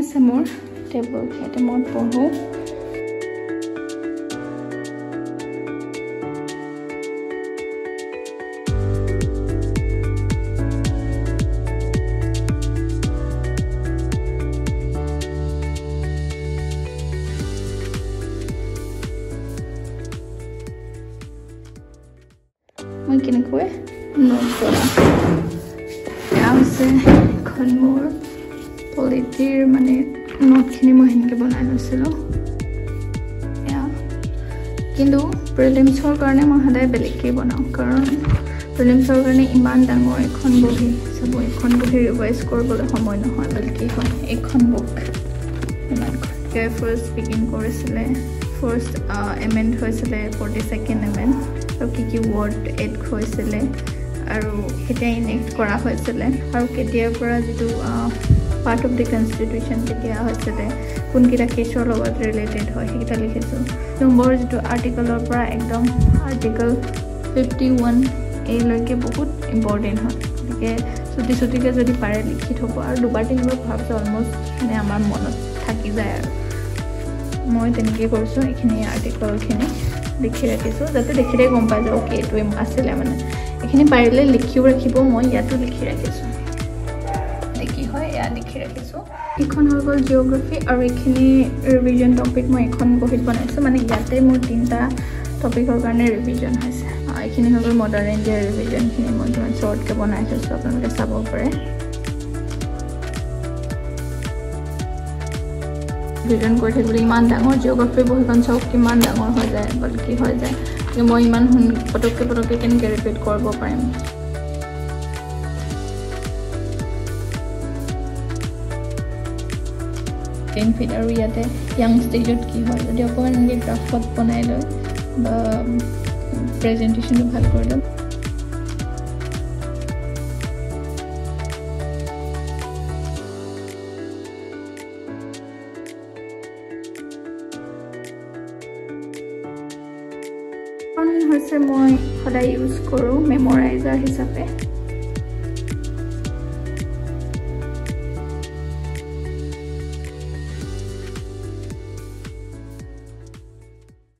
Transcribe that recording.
হৈছে মোৰ। টেবুল ইয়াতে মই পঢ়োঁ। মই কেনেকৈ? নোট বনাওঁ এয়া হৈছে এখন মোৰ পলিটিৰ মানে নোটখিনি মই সেনেকৈ বনাই লৈছিলোঁ। এয়া। কিন্তু প্ৰিলিমছৰ কাৰণে মই সদায় বেলেগকৈ বনাওঁ কাৰণ প্ৰিলিমছৰ কাৰণে ইমান ডাঙৰ এখন বহি চাব এখন বহি ৰিভাইজ কৰিবলৈ সময় নহয় বেলেগকৈ হয় এইখন বুক ইমানখন ফাৰ্ষ্ট বিগিন কৰিছিলে ফাৰ্ষ্ট এমেণ্ট হৈছিলে ফৰ্টি ছেকেণ্ড এমেণ্ট আৰু কি কি ৱৰ্ড এড হৈছিলে আৰু কেতিয়া ইনেক্ট কৰা হৈছিলে আৰু কেতিয়াৰ পৰা যিটো পাৰ্ট অফ দি কনষ্টিটিউশ্যন কেতিয়া হৈছিলে কোনকেইটা কেছৰ লগত ৰিলেটেড হয় সেইকেইটা লিখিছোঁ নম্বৰ যিটো আৰ্টিকলৰ পৰা একদম আৰ্টিকল ফিফটি ওৱান এইলৈকে বহুত ইম্পৰ্টেণ্ট হয় গতিকে চুটি চুটিকৈ যদি পাৰে লিখি থ'ব আৰু দুবাৰ তিনিবাৰ ভাবিছোঁ অলমষ্ট মানে আমাৰ মনত থাকি যায় আৰু মই তেনেকৈ কৰিছোঁ এইখিনি আৰ্টিকলখিনি লিখি ৰাখিছোঁ যাতে দেখিলে গম পাই যাওঁ অ'কে এইটোৱে আছিলে মানে এইখিনি পাৰিলে লিখিও ৰাখিব মই ইয়াতো লিখি ৰাখিছোঁ কি ৰাখিছোঁ এইখন হৈ গ'ল জিঅ'গ্ৰাফী আৰু এইখিনি ৰিভিজন টপিক মই এখন বহীত বনাইছোঁ। মানে ইয়াতে মোৰ তিনিটা টপিকৰ কাৰণে ৰিভিজন হৈছে। এইখিনি হৈ গ'ল মডাৰ্ণ ইণ্ডিয়াৰ ৰিভিজনখিনি মই কিমান শ্বৰ্টকৈ বনাই থৈছোঁ আপোনালোকে চাব পাৰে। ৰিটাৰ্ণ কৰি থাকিবলৈ ইমান ডাঙৰ জিঅ'গ্ৰাফী বহীখন চাওক কিমান ডাঙৰ হৈ যায় বাল্কি হৈ যায়। মই ইমান পটককৈ পটককৈ কেনেকৈ ৰিপিট কৰিব পাৰিম? টেন ফিট আৰু ইয়াতে য়াং ষ্টেজত কি হয় যদি অকণমান এনেকৈ গ্ৰাফত বনাই লয় বা প্ৰেজেণ্টেশ্যনটো ভাল কৰি লয়। হৈছে মই সদায় ইউজ কৰোঁ মেমৰাইজাৰ হিচাপে।